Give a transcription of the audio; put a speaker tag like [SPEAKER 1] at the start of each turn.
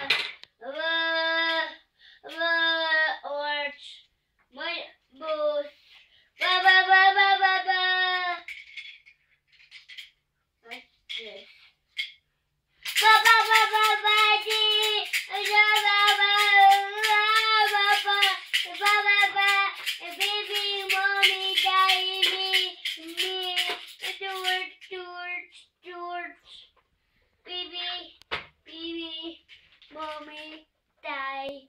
[SPEAKER 1] Like this. Mommy, Daddy.